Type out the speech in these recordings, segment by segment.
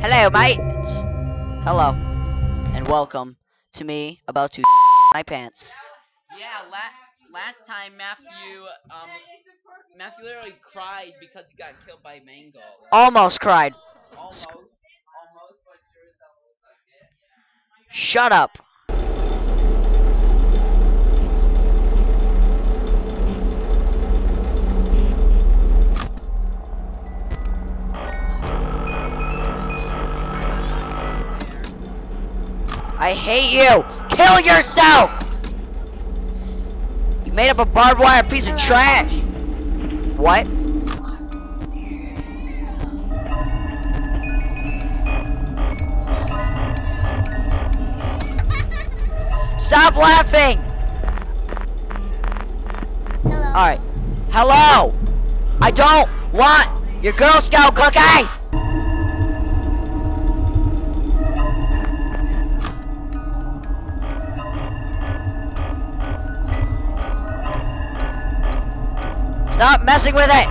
Hello, mates. Hello, and welcome to me about to my pants. Yeah, la- last time Matthew, um, Matthew literally cried because he got killed by Mangle. Almost cried. Almost, almost, but sure as hell looks like it. Shut up. I hate you! Kill yourself! You made up a barbed wire piece of trash! What? Stop laughing! Alright. Hello! I don't want your Girl Scout cookies! Stop messing with it!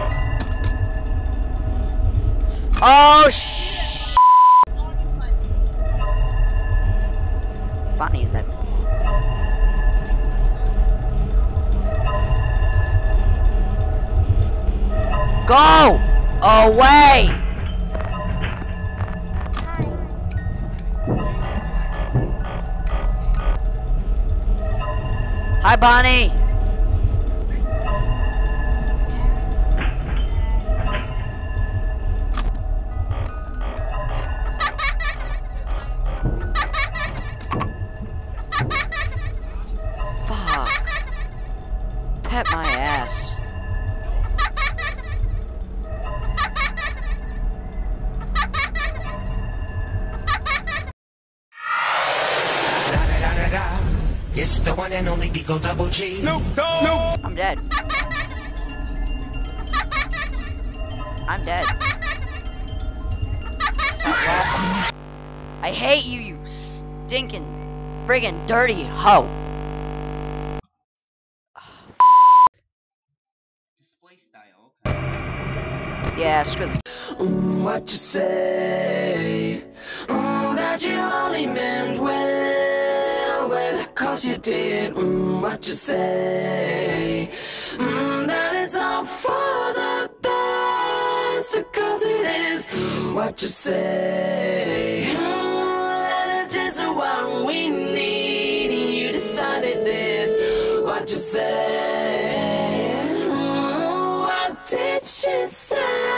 Oh sh! Bonnie is that? Go away! Hi, Bonnie. It's the one and only Deagle Double G. I'm dead. I'm dead. Stop. I hate you, you stinking, friggin' dirty hoe. Display style. Yeah, screw this. What you say? Mm, that you cause you did. Mm, what you say? Mm, that it's all for the best, cause it is. What you say? Mm, that it's just what we need, you decided this. What you say? Mm, what did she say?